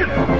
you